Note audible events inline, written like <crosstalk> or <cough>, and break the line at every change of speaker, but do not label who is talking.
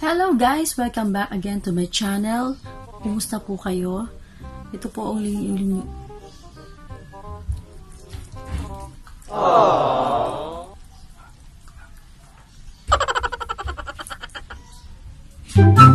Hello guys! Welcome back again to my channel. Kumusta po kayo? Ito po uling uling... Aww. Aww. <laughs>